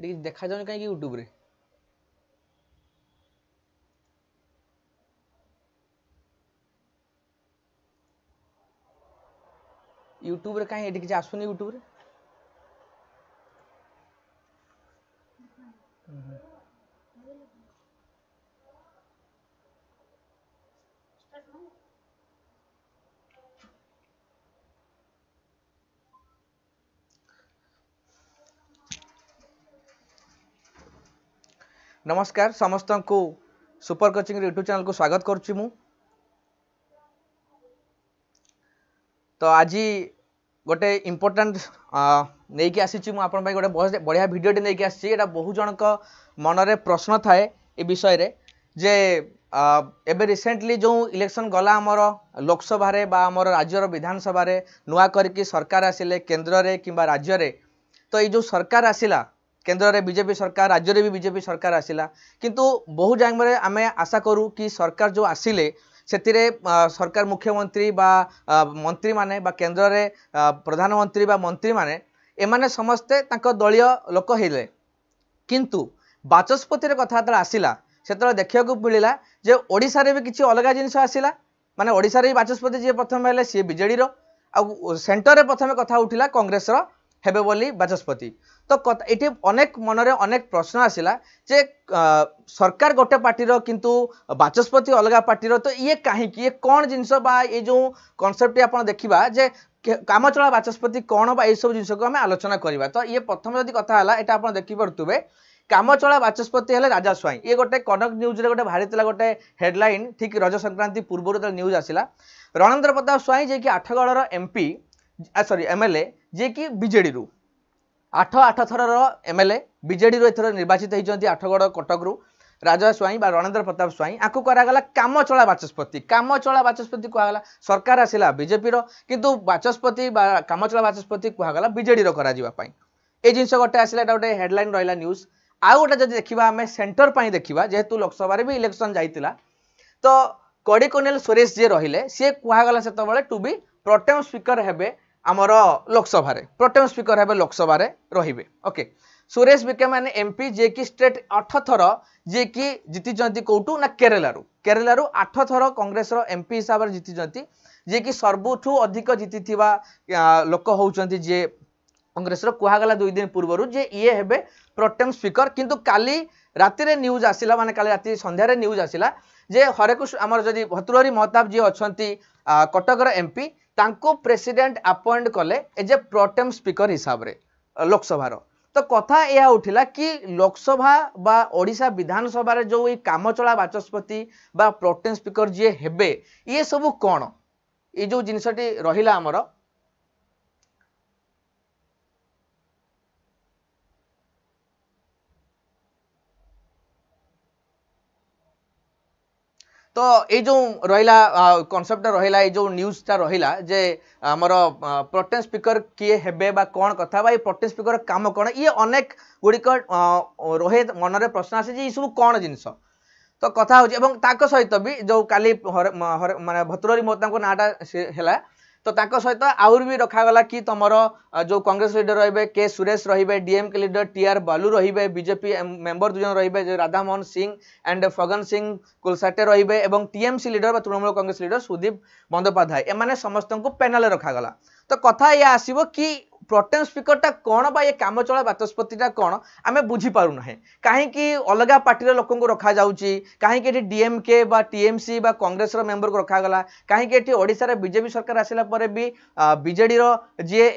देखा जाऊ कहीं यूट्यूब यूट्यूब कहीं किसी आसुनि यूट्यूब नमस्कार समस्त को सुपर कोचिंग यूट्यूब चैनल को स्वागत करुच्ची मु तो आज गोटे इम्पोर्टाट नहींक आसी आपण गोटे बढ़िया भिडटे नहीं आसी यहाँ बहुत जनक मनरे प्रश्न थाए ये विषय जे एबे रिसेंटली जो इलेक्शन गला आमर लोकसभा राज्यर विधानसभा नुआ करके सरकार आसिले केन्द्र किंवा राज्य तो ये सरकार आसला কেন্দ্রে বিজেপি সরকার রাজ্যের বি বিজেপি সরকার আসিলা কিন্তু বহু জায়গায় আমি আশা করু কি সরকার যে আসিলে ସେଥିରେ ସରକାର ମୁଖ୍ୟମନ୍ତ୍ରୀ ବା ମନ୍ତ୍ରୀମାନେ ବା କେନ୍ଦ୍ରରେ ପ୍ରଧାନମନ୍ତ୍ରୀ ବା ମନ୍ତ୍ରୀମାନେ ଏମାନେ ସମସ୍ତେ ତାଙ୍କ ଦଳୀୟ ଲୋକ ହେଲେ କିନ୍ତୁ ବାଚସ୍ପତିର କଥା ଯେତେବେଳେ ଆସିଲା ସେତେବେଳେ ଦେଖିବାକୁ ମିଳିଲା ଯେ ଓଡ଼ିଶାରେ ବି କିଛି ଅଲଗା ଜିନିଷ ଆସିଲା ମାନେ ଓଡ଼ିଶାରେ ବି ବାଚସ୍ପତି ଯିଏ ପ୍ରଥମେ ହେଲେ ସିଏ ବିଜେଡ଼ିର ଆଉ ସେଣ୍ଟରରେ ପ୍ରଥମେ କଥା ଉଠିଲା କଂଗ୍ରେସର ହେବେ ବୋଲି ବାଚସ୍ପତି তো এটি অনেক মনরে অনেক প্রশ্ন আসিলা যে সরকার গোটে পার্টির কিন্তু বাচস্পতি অলগা পার্টির তো ইয়ে কাহিকি ইয়ে কোণ জিনিস বা এই যে কনসেপ্টটি আপনার দেখা যে কামচলা বাচস্পতি কোণ বা এইসব জিনিসকে আমি আলোচনা করা তো ইয়ে প্রথমে যদি কথা হল এটা আপনার দেখিপারে কামচলা বাচস্পতি হলে রাজা স্বাইঁ ইয়ে গোটে কনক নিউজরে গোটে বাহারি গোটে হেডলাইন ঠিক রজ সংক্রান্তি পূর্বর নিউজ আসিলা রণেন্দ্র প্রতাপ স্বাইঁ যে কি আঠগড়র এমপি সরি এমএলএ যে কি বিজেডি আঠ আঠ থরর এমএলএ বিজেডি এথর নির্বাচিত হয়েছেন আঠগড় কটকরু রাজা স্বাইঁ বা রণেন্দ্র প্রতাপ স্বাইঁ আকু করা কামচলা বাচস্পতি কামচলা বাচস্পতি কুহগলা সরকার আসিলা বিজেপির কিন্তু বাচস্পতি বা কামচলা বাচস্পতি কুহগলা বিজেডির করা এই জিনিস গোটে আসলে এটা গোটে হেডলাইন রহলা নিউজ আউ গোটে যদি দেখা আমি সেন্টর পাই দেখা যেহেতু লোকসভার বি ইলেকশন যাই তো কড়িকোনেল সুরেশ যে রহলে সি কুহগলা সেতবে টু বি প্রটেম স্পিকর হবে আমার লোকসভার প্রোটেম স্পিকর ভাবে লোকসভার রহবে ওকে সুরেশ বিকে মানে এমপি যে কি স্টেট আঠ থর যে কি জিতিছন্তি কোটু না কেরালার কেরালার আঠ থর কংগ্রেসর এমপি হিসাবে জিতিছন্তি যে কি সর্বঠু অধিক জিতিথিবা লোক হউছন্তি যে কংগ্রেসর কুহাগলা দুই দিন পূর্বর যে ইয়ে হেবে প্রোটেম স্পিকর কিন্তু কালি রাতে নিউজ আসিলা মানে কালি রাতে সন্ধ্যার নিউজ আসিলা যে হরেকৃষ্ণ আমার যদি ভতৃহরি মহতাব যে অনেক কটকর এমপি ତାଙ୍କୁ ପ୍ରେସିଡେଣ୍ଟ ଆପଏଣ୍ଟ କଲେ ଏଜ୍ ଏ ପ୍ରୋଟେମ୍ ସ୍ପିକର ହିସାବରେ ଲୋକସଭାର ତ କଥା ଏହା ଉଠିଲା କି ଲୋକସଭା ବା ଓଡ଼ିଶା ବିଧାନସଭାରେ ଯେଉଁ ଏଇ କାମଚଳା ବାଚସ୍ପତି ବା ପ୍ରୋଟେମ୍ ସ୍ପିକର ଯିଏ ହେବେ ଇଏ ସବୁ କ'ଣ ଏଇ ଯେଉଁ ଜିନିଷଟି ରହିଲା ଆମର ତ ଏଇ ଯେଉଁ ରହିଲା କନସେପ୍ଟଟା ରହିଲା ଏଇ ଯେଉଁ ନ୍ୟୁଜ୍ଟା ରହିଲା ଯେ ଆମର ପ୍ରୋଟେନ୍ ସ୍ପିକର କିଏ ହେବେ ବା କ'ଣ କଥା ବା ଏଇ ପ୍ରୋଟେନ୍ ସ୍ପିକର କାମ କ'ଣ ଇଏ ଅନେକ ଗୁଡ଼ିକ ରହେ ମନରେ ପ୍ରଶ୍ନ ଆସେ ଯେ ଏଇସବୁ କ'ଣ ଜିନିଷ ତ କଥା ହେଉଛି ଏବଂ ତାଙ୍କ ସହିତ ବି ଯେଉଁ କାଲି ମାନେ ଭତ୍ରୁରୀ ମୋ ତାଙ୍କ ନାଁଟା ହେଲା তো ତାଙ୍କ ସହିତ ଆହୁରି ବି ରଖାଗଲା କି ତୁମର ଯେଉଁ କଂଗ୍ରେସ ଲିଡର ରହିବେ କେ ସୁରେଶ ରହିବେ DMK leader T R Balu ରହିବେ ବିଜେପି ମେମ୍ବର ଦୁଇଜଣ ରହିବେ ଯେଉଁ ରାଧାମୋହନ ସିଂ ଆଣ୍ଡ ଫଗନ ସିଂ କୁଲସାଟେ ରହିବେ ଏବଂ ଟିଏମ୍ସି ଲିଡର ବା ତୃଣମୂଳ କଂଗ୍ରେସ ଲିଡର ସୁଦୀପ ବନ୍ଦୋପାଧ୍ୟାୟ ଏମାନେ ସମସ୍ତଙ୍କୁ ପେନାଲ୍ରେ ରଖାଗଲା ତ କଥା ଏହା ଆସିବ କି প্রোটেম স্পিকরটা କ'ଣ ବା ଏ କାମଚଳା ବାଚସ୍ପତିଟା କ'ଣ ଆମେ ବୁଝିପାରୁନାହେଁ କାହିଁକି ଅଲଗା ପାର୍ଟିର ଲୋକଙ୍କୁ ରଖାଯାଉଛି କାହିଁକି ଏଠି ଡିଏମ୍କେ ବା ଟିଏମ୍ସି ବା କଂଗ୍ରେସର ମେମ୍ବରକୁ ରଖାଗଲା କାହିଁକି ଏଠି ଓଡ଼ିଶାରେ ବିଜେପି ସରକାର ଆସିଲା ପରେ ବି ବିଜେଡ଼ିର ଯିଏ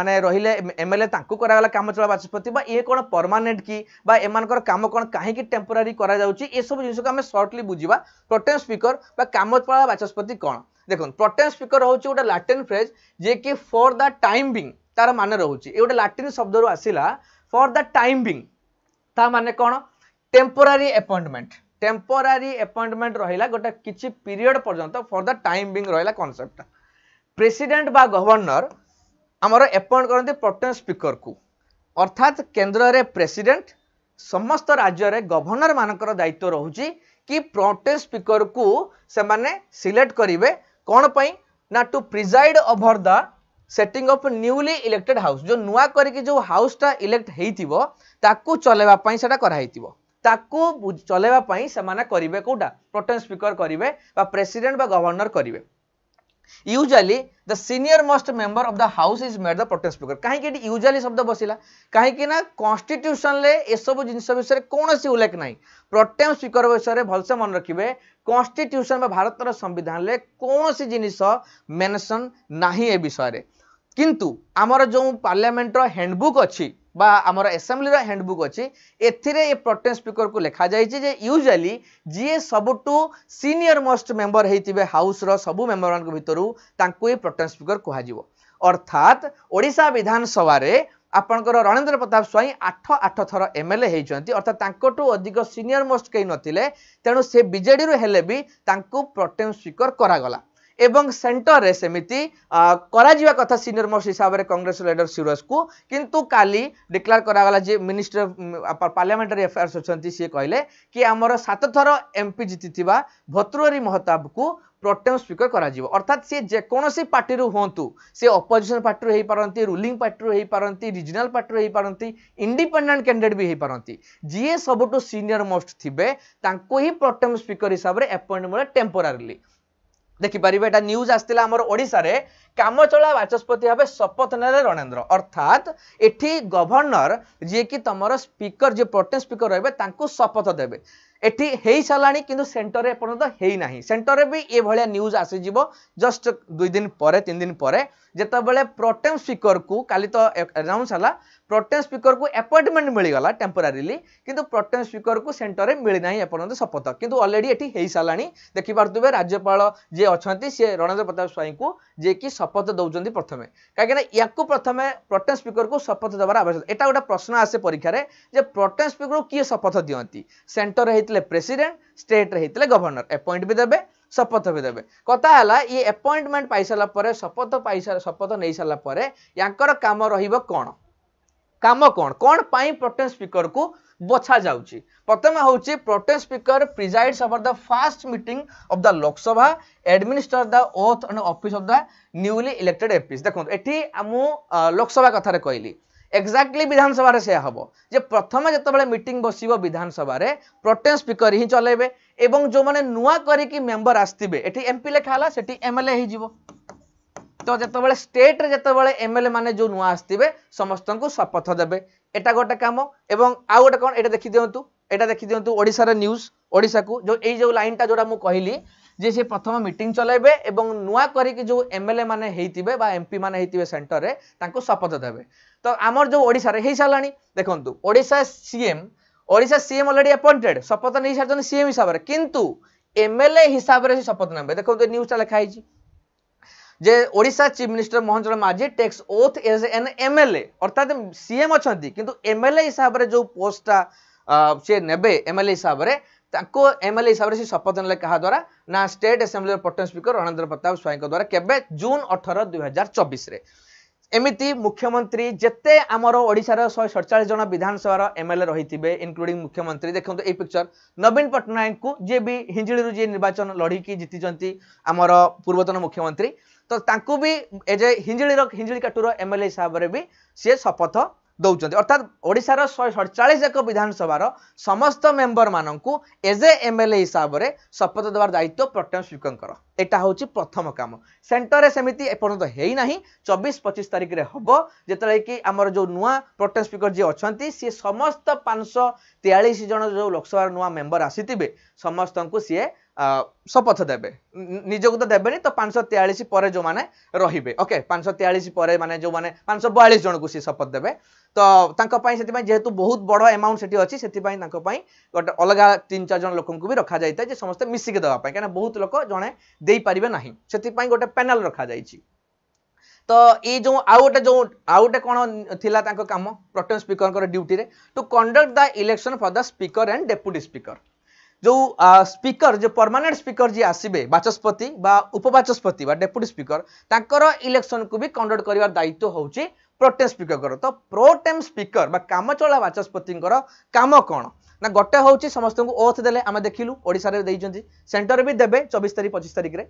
ମାନେ ରହିଲେ ଏମ୍ଏଲ୍ଏ ତାଙ୍କୁ କରାଗଲା କାମଚଳା ବାଚସ୍ପତି ବା ଇଏ କ'ଣ ପରମାନେଣ୍ଟ କି ବା ଏମାନଙ୍କର କାମ କ'ଣ କାହିଁକି ଟେମ୍ପୋରାରୀ କରାଯାଉଛି ଏସବୁ ଜିନିଷକୁ ଆମେ ସର୍ଟଲି ବୁଝିବା ପ୍ରୋଟେମ୍ ସ୍ପିକର ବା କାମଚଳା ବାଚସ୍ପତି କ'ଣ ଦେଖନ୍ତୁ ପ୍ରୋଟେମ୍ ସ୍ପିକର ହେଉଛି ଗୋଟେ ଲାଟିନ୍ ଫ୍ରେଜ୍ ଯିଏକି ଫର୍ ଦ ଟାଇମ୍ ବିଙ୍ଗ୍ তার মানে রয়েছে এ গোটে ଲାଟିନ୍ ଶବ୍ଦରୁ ଆସିଲା ଫର୍ ଦ ଟାଇମ୍ ବିଙ୍ଗ୍ ତା ମାନେ କ'ଣ ଟେମ୍ପୋରାରୀ ଆପଏଣ୍ଟମେଣ୍ଟ ଟେମ୍ପୋରାରୀ ଆପଏଣ୍ଟମେଣ୍ଟ ରହିଲା ଗୋଟେ କିଛି ପିରିୟଡ଼ ପର୍ଯ୍ୟନ୍ତ ଫର୍ ଦ ଟାଇମ୍ ବିଙ୍ଗ୍ ରହିଲା କନସେପ୍ଟଟା ପ୍ରେସିଡେଣ୍ଟ ବା ଗଭର୍ଣ୍ଣର ଆମର ଆପଏଣ୍ଟ କରନ୍ତି ପ୍ରଟେନ୍ ସ୍ପିକରକୁ ଅର୍ଥାତ୍ କେନ୍ଦ୍ରରେ ପ୍ରେସିଡେଣ୍ଟ ସମସ୍ତ ରାଜ୍ୟରେ ଗଭର୍ଣ୍ଣରମାନଙ୍କର ଦାୟିତ୍ୱ ରହୁଛି କି ପ୍ରଟେନ୍ ସ୍ପିକରକୁ ସେମାନେ ସିଲେକ୍ଟ କରିବେ କ'ଣ ପାଇଁ ନା to preside over the setting of newly elected house যে নূয়া করিকি যে হাউসটা ইলেক্ট হয়েছিল তাকে চলাইবা সেটা করা হয়েছিল তাকে চলাইবা সেমানে করবে কোটা প্রোটেন স্পিকর করবে বা প্রেসিডেন্ট বা গভর্নর করবে usually the senior most member of the house is made the protem speaker କାହିଁକି ଏଠି ୟୁଜୁଆଲି ଶବ୍ଦ ବସିଲା କାହିଁକି ନା କନଷ୍ଟିଟ୍ୟୁସନରେ ଏସବୁ ଜିନିଷ ବିଷୟରେ କୌଣସି ଉଲ୍ଲେଖ ନାହିଁ ପ୍ରୋଟେମ୍ ସ୍ପିକର ବିଷୟରେ ଭଲସେ ମନେ ରଖିବେ କନଷ୍ଟିଟ୍ୟୁସନ ବା ଭାରତର ସମ୍ବିଧାନରେ କୌଣସି ଜିନିଷ ମେନସନ୍ ନାହିଁ ଏ ବିଷୟରେ କିନ୍ତୁ ଆମର ଯେଉଁ ପାର୍ଲାମେଣ୍ଟର ହ୍ୟାଣ୍ଡବୁକ୍ ଅଛି বা আমার আসেম্বলির হ্যান্ডবুক অছে এথিরে এ প্রটেম স্পিকরকু লেখা যাই যে ইউজুয়ালি যিয়ে সবুঠু সিনিয়র মোস্ট মেম্বর হইতিবে হাউসর সবু মেম্বরমানক ভিতর তাঁকু এই প্রটেম স্পিকর কুহাযিব অর্থাৎ ওড়শা বিধানসভার ଆପଣଙ୍କର ରଣେନ୍ଦ୍ର ପ୍ରତାପ ସ୍ୱାଇଁ ଆଠ আঠ থর ଏମ୍ ଏଲ୍ ଏ ହେଇଛନ୍ତି অধিক ତାଙ୍କଠୁ ଅଧିକ কে ମୋଷ୍ଟ କେହି ନଥିଲେ ତେଣୁ ସେ ବିଜେଡ଼ିରୁ ହେଲେ ବି ତାଙ୍କୁ করা ସ୍ପିକର କରାଗଲା ଏବଂ ସେଣ୍ଟରରେ ସେମିତି କରାଯିବା କଥା ସିନିୟର ମୋଷ୍ଟ ହିସାବରେ କଂଗ୍ରେସ ଲିଡର ସିରୋଜକୁ କିନ୍ତୁ କାଲି ଡିକ୍ଲାର କରାଗଲା ଯେ ମିନିଷ୍ଟର ପାର୍ଲାମେଣ୍ଟାରୀ ଆଫେୟାର୍ସ ଅଛନ୍ତି ସିଏ କହିଲେ କି ଆମର ସାତ ଥର ଏମ୍ପି ଜିତିଥିବା ଭତ୍ରୁହରି ମହତାବକୁ প্রোটেম স্পিকর করা অর্থাৎ সি যেকোনসি পার্টি হুঁতু সি অপোজিশন পার্টি হয়ে পারতে রুলিং পার্টি হয়ে পারতে রিজনাল পার্টি হয়ে পারতে ইন্ডিপেন্ডেন্ট ক্যান্ডিডেট বি হয়ে পারতে যিয়ে সবুঠু সিনিয়র মোস্ট থিবে তাঁকু হি প্রোটেম স্পিকর হিসাবে আপয়েন্ট টেম্পোরারিলি ଦେଖିପାରିବେ ଏଇଟା ନ୍ୟୁଜ୍ ଆସିଥିଲା ଆମର ଓଡ଼ିଶାରେ କାମଚଳା ବାଚସ୍ପତି ଭାବେ ଶପଥ ନେଲେ ରଣେନ୍ଦ୍ର ଅର୍ଥାତ୍ ଏଠି ଗଭର୍ଣ୍ଣର ଯିଏକି ତମର ସ୍ପିକର ଯିଏ ପ୍ରୋଟେମ୍ ସ୍ପିକର ରହିବେ ତାଙ୍କୁ ଶପଥ ଦେବେ ଏଠି ହେଇସାରିଲାଣି କିନ୍ତୁ ସେଣ୍ଟରରେ ଏପର୍ଯ୍ୟନ୍ତ ହେଇନାହିଁ ସେଣ୍ଟରରେ ବି ଏଭଳିଆ ନ୍ୟୁଜ୍ ଆସିଯିବ ଜଷ୍ଟ ଦୁଇ ଦିନ ପରେ ତିନି ଦିନ ପରେ ଯେତେବେଳେ ପ୍ରୋଟେମ୍ ସ୍ପିକରକୁ କାଲି ତ ଆନାଉନ୍ସ ହେଲା प्रोटेम स्पीकर को अपॉइंटमेंट मिलगला टेम्पोरारिली कि प्रोटेम स्पीकर को सेंटर में मिलना एपर्त शपथ कितु अलरेडी ये हो सारा देखिपे राज्यपाल जी अच्छा सी रणेन्द्र प्रताप स्वाई को जी कि शपथ दौरान प्रथम कहीं या प्रथम प्रोटेम स्पीकर को शपथ देवार आवश्यक यहाँ गोटे प्रश्न आसे परीक्षा जो प्रोटेम स्पीकर को किए शपथ दिखती सेन्टर होते प्रेसीडेट स्टेट होते गवर्णर अपॉइंट भी देते शपथ भी देवे कथा है ये अपॉइंटमेंट पाई शपथ पाई शपथ नहीं सारापर या कम रही कौन କାମ କ'ଣ କ'ଣ ପାଇଁ ପ୍ରୋଟେନ୍ ସ୍ପିକରକୁ ବଛାଯାଉଛି ପ୍ରଥମେ ହେଉଛି protem speaker presides over the first meeting of the Lok Sabha administer the oath and office of the newly elected MPs ଦେଖନ୍ତୁ ଏଠି ମୁଁ ଲୋକସଭା କଥାରେ କହିଲି ଏକ୍ଜାକ୍ଟଲି ବିଧାନସଭାରେ ସେୟା ହେବ ଯେ ପ୍ରଥମେ ଯେତେବେଳେ ମିଟିଂ ବସିବ ବିଧାନସଭାରେ ପ୍ରୋଟେନ୍ ସ୍ପିକର ହିଁ ଚଲାଇବେ ଏବଂ ଯେଉଁମାନେ ନୂଆ କରିକି ମେମ୍ବର ଆସିଥିବେ ଏଠି ଏମ୍ପି ଲେଖା ହେଲା ସେଠି ଏମ୍ଏଲ୍ଏ ହେଇଯିବ ତ ଯେତେବେଳେ ଷ୍ଟେଟ୍ରେ ଯେତେବେଳେ ଏମ୍ ଏଲ୍ ଏ ମାନେ ଯେଉଁ ନୂଆ ଆସିଥିବେ ସମସ୍ତଙ୍କୁ ଶପଥ ଦେବେ ଏଟା ଗୋଟେ କାମ ଏବଂ ଆଉ ଗୋଟେ କ'ଣ ଏଇଟା ଦେଖିଦିଅନ୍ତୁ ଏଇଟା ଦେଖିଦିଅନ୍ତୁ ଓଡ଼ିଶାର ନ୍ୟୁଜ୍ ଓଡ଼ିଶାକୁ ଯେଉଁ ଏଇ ଯେଉଁ ଲାଇନ୍ଟା ଯେଉଁଟା ମୁଁ କହିଲି ଯେ ସେ ପ୍ରଥମ ମିଟିଂ ଚଲାଇବେ ଏବଂ ନୂଆ କରିକି ଯେଉଁ ଏମ୍ ଏଲ୍ ଏ ମାନେ ହେଇଥିବେ ବା ଏମ୍ପି ମାନେ ହେଇଥିବେ ସେଣ୍ଟରରେ ତାଙ୍କୁ ଶପଥ ଦେବେ ତ ଆମର ଯେଉଁ ଓଡ଼ିଶାରେ ହେଇସାରିଲାଣି ଦେଖନ୍ତୁ Odisha CM Odisha CM already appointed ଶପଥ ନେଇସାରିଛନ୍ତି ସିଏମ୍ ହିସାବରେ କିନ୍ତୁ ଏମ୍ ଏଲ୍ ଏ ହିସାବରେ ସେ ଶପଥ ନେବେ ଦେଖନ୍ତୁ ନ୍ୟୁଜ୍ଟା ଲେଖା ହେଇଛି যে Odisha chief minister Mohan Charan Majhi takes oath as an MLA অর্থাৎ সিএম অনেক কিন্তু এমএলএ হিসাবে যে পোস্টটা সে নেবে এমএলএ হিসাবে ତାଙ୍କୁ ଏମ୍ଏଲ୍ଏ ହିସାବରେ ସେ ଶପଥ ନେଲେ କାହା ଦ୍ୱାରା ନା state ଆସେମ୍ବ୍ଲିର pro tem speaker Ranendra Pratap ସ୍ୱାଇଁଙ୍କ ଦ୍ୱାରା କେବେ ଜୁନ୍ ଅଠର ଦୁଇହଜାର ଚବିଶରେ ଏମିତି ମୁଖ୍ୟମନ୍ତ୍ରୀ ଯେତେ ଆମର ଓଡ଼ିଶାର ଶହେ ସଡ଼ଚାଳିଶ ଜଣ ବିଧାନସଭାର ଏମ୍ଏଲ୍ଏ ରହିଥିବେ ଇନକ୍ଲୁଡିଂ ମୁଖ୍ୟମନ୍ତ୍ରୀ ଦେଖନ୍ତୁ ଏଇ ପିକ୍ଚର ନବୀନ ପଟ୍ଟନାୟକଙ୍କୁ ଯିଏ ବି ହିଞ୍ଜିଳିରୁ ଯିଏ ନିର୍ବାଚନ ଲଢ଼ିକି ଜିତିଛନ୍ତି ଆମର ପୂର୍ବତନ ମୁଖ୍ୟମନ୍ତ୍ରୀ ତ ତାଙ୍କୁ ବି ଏଜ୍ ଏ ହିଞ୍ଜିଳିର ହିଞ୍ଜିଳିକାଟୁର ଏମ୍ ଏଲ୍ ଏ ହିସାବରେ ବି ସିଏ ଶପଥ ଦେଉଛନ୍ତି ଅର୍ଥାତ୍ ଓଡ଼ିଶାର ଶହେ ସଡ଼ଚାଳିଶ ଏକ ବିଧାନସଭାର ସମସ୍ତ ମେମ୍ବରମାନଙ୍କୁ as a M L A ହିସାବରେ ଶପଥ ଦେବାର ଦାୟିତ୍ୱ ପ୍ରତ୍ୟୟ ସ୍ପିକରଙ୍କର ଏଇଟା ହେଉଛି ପ୍ରଥମ କାମ ସେଣ୍ଟରରେ ସେମିତି ଏପର୍ଯ୍ୟନ୍ତ ହେଇନାହିଁ ଚବିଶ ପଚିଶ ତାରିଖରେ ହେବ ଯେତେବେଳେ କି ଆମର ଯେଉଁ ନୂଆ ପ୍ରଟେଷ୍ଟ ସ୍ପିକର ଯିଏ ଅଛନ୍ତି ସିଏ ସମସ୍ତ ପାଞ୍ଚଶହ ତେୟାଳିଶ ଜଣ ଯେଉଁ ଲୋକସଭାର ନୂଆ ମେମ୍ବର ଆସିଥିବେ ସମସ୍ତଙ୍କୁ ସିଏ সপಥ দেবে নিজগুতো দেবে নি তো 543 পৰে যো মানে ৰহিবে ওকে 543 পৰে মানে যো মানে 542 জনক শপত দেবে তো তাকৰ পই সেইতে পই যেতিয়া বহুত বড় এমাউণ্ট সেইতিয়া আছে সেইতিয়া পই তাকৰ পই এটা অলাগা 3 4 জন লোককও বি ৰখা যাইতা যে সমস্তে মিছিকে দেবা পই কাৰণ বহুত লোক জনে দেই পৰিবে নাই সেইতিয়া পই এটা প্যানেল ৰখা যাইচি তো ই যো আউ এটা যো আউ এটা কোন থিলা তাকৰ কাম প্ৰটিন স্পীকাৰৰ ডিউটি ৰ to conduct the election for the speaker and deputy speaker ଯେଉଁ ସ୍ପିକର ଯେଉଁ ପରମାନେଣ୍ଟ ସ୍ପିକର ଯିଏ ଆସିବେ ବାଚସ୍ପତି ବା ଉପବାଚସ୍ପତି ବା ଡେପୁଟି ସ୍ପିକର ତାଙ୍କର ଇଲେକ୍ସନକୁ ବି କଣ୍ଡକ୍ଟ କରିବାର ଦାୟିତ୍ୱ ହେଉଛି ପ୍ରୋଟେମ୍ ସ୍ପିକରଙ୍କର ତ ପ୍ରୋଟେମ୍ ସ୍ପିକର ବା କାମଚଳା ବାଚସ୍ପତିଙ୍କର କାମ କ'ଣ ନା ଗୋଟେ ହେଉଛି ସମସ୍ତଙ୍କୁ ଓଥ୍ ଦେଲେ ଆମେ ଦେଖିଲୁ ଓଡ଼ିଶାରେ ଦେଇଛନ୍ତି ସେଣ୍ଟର ବି ଦେବେ ଚବିଶ ତାରିଖ ପଚିଶ ତାରିଖରେ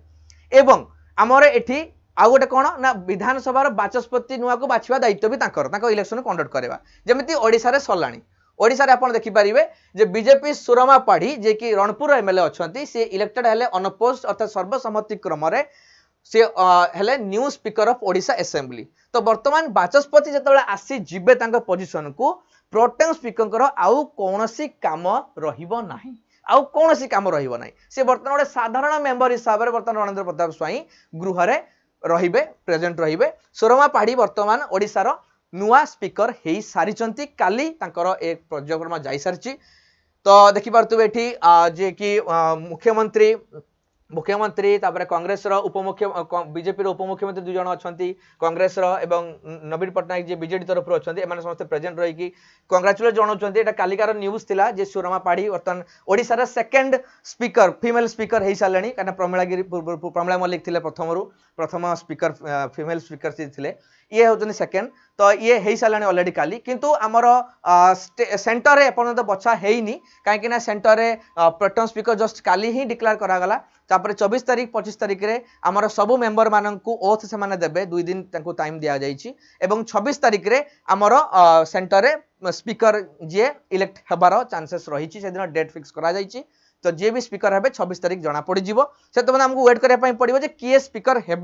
ଏବଂ ଆମର ଏଠି ଆଉ ଗୋଟେ କ'ଣ ନା ବିଧାନସଭାର ବାଚସ୍ପତି ନୂଆକୁ ବାଛିବା ଦାୟିତ୍ୱ ବି ତାଙ୍କର ତାଙ୍କ ଇଲେକ୍ସନ କଣ୍ଡକ୍ଟ କରିବା ଯେମିତି ଓଡ଼ିଶାରେ ସରିଲାଣି ଓଡ଼ିଶାରେ ଆପଣ ଦେଖିପାରିବେ ଯେ ବିଜେପି ସୁରମା ପାଢ଼ୀ ଯିଏକି ରଣପୁର ଏମ୍ଏଲ୍ଏ ଅଛନ୍ତି ସିଏ ଇଲେକ୍ଟେଡ୍ ହେଲେ ଅନପୋଷ୍ଟ ଅର୍ଥାତ୍ ସର୍ବସମ୍ମତି କ୍ରମରେ ସିଏ ହେଲେ new speaker of Odisha assembly ତ ବର୍ତ୍ତମାନ ବାଚସ୍ପତି ଯେତେବେଳେ ଆସିଯିବେ ତାଙ୍କ ପୋଜିସନକୁ ପ୍ରୋଟେମ୍ ସ୍ପିକରଙ୍କର ଆଉ କୌଣସି କାମ ରହିବ ନାହିଁ ଆଉ କୌଣସି କାମ ରହିବ ନାହିଁ ସେ ବର୍ତ୍ତମାନ ଗୋଟେ ସାଧାରଣ ମେମ୍ବର ହିସାବରେ ବର୍ତ୍ତମାନ ରଣେନ୍ଦ୍ର ପ୍ରତାପ ସ୍ୱାଇଁ ଗୃହରେ ରହିବେ ପ୍ରେଜେଣ୍ଟ ରହିବେ ସୋରମା ପାଢ଼ୀ ବର୍ତ୍ତମାନ ଓଡ଼ିଶାର ନୂଆ ସ୍ପିକର ହେଇସାରିଛନ୍ତି କାଲି ତାଙ୍କର ଏ କାର୍ଯ୍ୟକ୍ରମ ଯାଇସାରିଛି ତ ଦେଖିପାରୁଥିବେ ଏଠି ଯିଏକି ମୁଖ୍ୟମନ୍ତ୍ରୀ ମୁଖ୍ୟମନ୍ତ୍ରୀ ତାପରେ କଂଗ୍ରେସର ଉପମୁଖ୍ୟ ବିଜେପିର ଉପମୁଖ୍ୟମନ୍ତ୍ରୀ ଦୁଇ ଜଣ ଅଛନ୍ତି କଂଗ୍ରେସର ଏବଂ ନବୀନ ପଟ୍ଟନାୟକ ଯିଏ ବିଜେଡି ତରଫରୁ ଅଛନ୍ତି ଏମାନେ ସମସ୍ତେ ପ୍ରେଜେଣ୍ଟ ରହିକି କଂଗ୍ରାଚୁଲେଟ୍ ଜଣାଉଛନ୍ତି ଏଇଟା କାଲିକାର ନ୍ୟୁଜ୍ ଥିଲା ଯେ ସୁରମା ପାଢ଼ୀ ବର୍ତ୍ତମାନ ଓଡ଼ିଶାର ସେକେଣ୍ଡ ସ୍ପିକର ଫିମେଲ୍ ସ୍ପିକର ହେଇସାରିଲେଣି କାହିଁକିନା ପ୍ରମିଳାଗିରି ପ୍ରମିଳା ମଲ୍ଲିକ ଥିଲେ ପ୍ରଥମରୁ ପ୍ରଥମ ସ୍ପିକର ଫିମେଲ୍ ସ୍ପିକର ସିଏ ଥିଲେ ये हूँ सेकेंड तो ये हो सारे अलरेडी काली किंतु आमर सेन्टर एपर्यंत बछा होनी कहीं centre pro tem speaker just काली ही डिक्लेयर करागला तापर चौबीस तारीख पचिश तारीख में आमर सब मेम्बर मान ओथ से देवे दुई दिन टाइम दि जाइए छब्बीस तारीख में आमर सेन्टर में स्पीकर जी इलेक्ट हबार चान्सेस रही डेट फिक्स कर तो जी भी स्पीकर हे छब्बीस तारीख जना से तुम आमको व्वेट करने पड़ो किए स्पीकर हे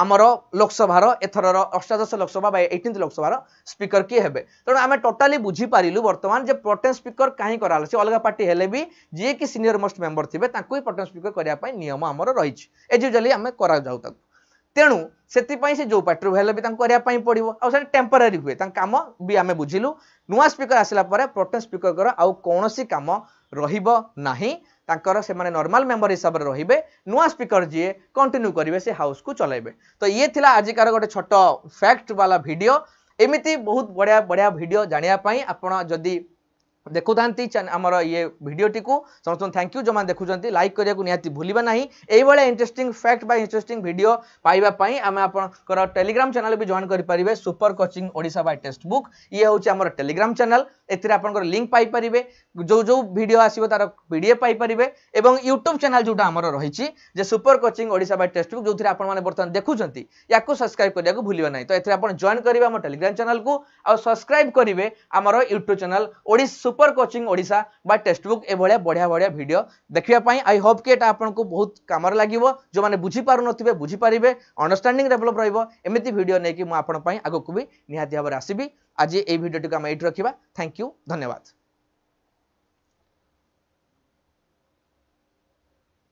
ଆମର ଲୋକସଭାର ଏଥରର ଅଷ୍ଟାଦଶ ଲୋକସଭା ବା ଏଇଟିନ୍ଥ ଲୋକସଭାର ସ୍ପିକର କିଏ ହେବେ ତେଣୁ ଆମେ ଟୋଟାଲି ବୁଝିପାରିଲୁ ବର୍ତ୍ତମାନ ଯେ ପ୍ରୋଟେମ୍ ସ୍ପିକର କାହିଁ କରାହେଲା ସେ ଅଲଗା ପାର୍ଟି ହେଲେ ବି ଯିଏକି ସିନିୟର ମୋଷ୍ଟ ମେମ୍ବର ଥିବେ ତାଙ୍କୁ ହିଁ ପ୍ରୋଟେମ୍ ସ୍ପିକର କରିବା ପାଇଁ ନିୟମ ଆମର ରହିଛି ଏଜୁଆଲି ଆମେ କରାଯାଉ ତାକୁ ତେଣୁ ସେଥିପାଇଁ ସେ ଯେଉଁ ପାର୍ଟିରୁ ହେଲେ ବି ତାଙ୍କୁ କରିବା ପାଇଁ ପଡ଼ିବ ଆଉ ସେଟା ଟେମ୍ପରାରୀ ହୁଏ ତାଙ୍କ କାମ ବି ଆମେ ବୁଝିଲୁ ନୂଆ ସ୍ପିକର ଆସିଲା ପରେ ପ୍ରୋଟେମ୍ ସ୍ପିକରଙ୍କର ଆଉ କୌଣସି କାମ ରହିବ ନାହିଁ ତାଙ୍କର ସେମାନେ ନର୍ମାଲ ମେମ୍ବର ହିସାବରେ ରହିବେ ନୂଆ ସ୍ପିକର ଯିଏ କଣ୍ଟିନ୍ୟୁ କରିବେ ସେ ହାଉସ୍କୁ ଚଲାଇବେ ତ ଇଏ ଥିଲା ଆଜିକାର ଗୋଟେ ଛୋଟ ଫ୍ୟାକ୍ଟ ବାଲା ଭିଡ଼ିଓ ଏମିତି ବହୁତ ବଢ଼ିଆ ବଢ଼ିଆ ଭିଡ଼ିଓ ଜାଣିବା ପାଇଁ ଆପଣ ଯଦି ଦେଖୁଥାନ୍ତି ଆମର ଇଏ ଭିଡ଼ିଓଟିକୁ ସମସ୍ତଙ୍କୁ ଥ୍ୟାଙ୍କ ୟୁ ଯେଉଁମାନେ ଦେଖୁଛନ୍ତି ଲାଇକ୍ କରିବାକୁ ନିହାତି ଭୁଲିବା ନାହିଁ ଏଇଭଳିଆ ଇଣ୍ଟରେଷ୍ଟିଂ ଫ୍ୟାକ୍ଟ ବା ଇଣ୍ଟରେଷ୍ଟିଂ ଭିଡ଼ିଓ ପାଇବା ପାଇଁ ଆମେ ଆପଣଙ୍କର ଟେଲିଗ୍ରାମ ଚ୍ୟାନେଲ ବି ଜଏନ୍ କରିପାରିବେ super coaching Odisha by text book ଇଏ ହେଉଛି ଆମର ଟେଲିଗ୍ରାମ ଚ୍ୟାନେଲ ଏଥିରେ ଆପଣଙ୍କର ଲିଙ୍କ ପାଇପାରିବେ ଯେଉଁ ଯେଉଁ ଭିଡ଼ିଓ ଆସିବ ତାର ପି ଡି ଏଫ୍ ପାଇପାରିବେ ଏବଂ ୟୁଟ୍ୟୁବ୍ ଚ୍ୟାନେଲ ଯେଉଁଟା ଆମର ରହିଛି ଯେ super coaching Odisha by text book ଯେଉଁଥିରେ ଆପଣମାନେ ବର୍ତ୍ତମାନ ଦେଖୁଛନ୍ତି ୟାକୁ ସବସ୍କ୍ରାଇବ୍ କରିବାକୁ ଭୁଲିବେ ନାହିଁ ତ ଏଥିରେ ଆପଣ ଜଏନ୍ କରିବେ ଆମ ଟେଲିଗ୍ରାମ ଚ୍ୟାନେଲକୁ ଆଉ ସବସ୍କ୍ରାଇବ୍ କରିବେ ଆମର YouTube channel Odisha super coaching Voda बा टेक्स्ट बुक बढ़िया बढ़िया भिड देखापी आई होप कि यहाँ बहुत कम लगे जो मैंने बुझीपार नुबे बुझीपारे अंडरस्टाडिंग डेभलप रमि भिड नहीं कि मुझे भी निहती भाव आसबि आज ये भिडियो टी आम ये रखा थैंक यू धन्यवाद